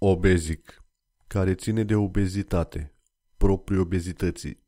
Obezic, care ține de obezitate, propriu obezității.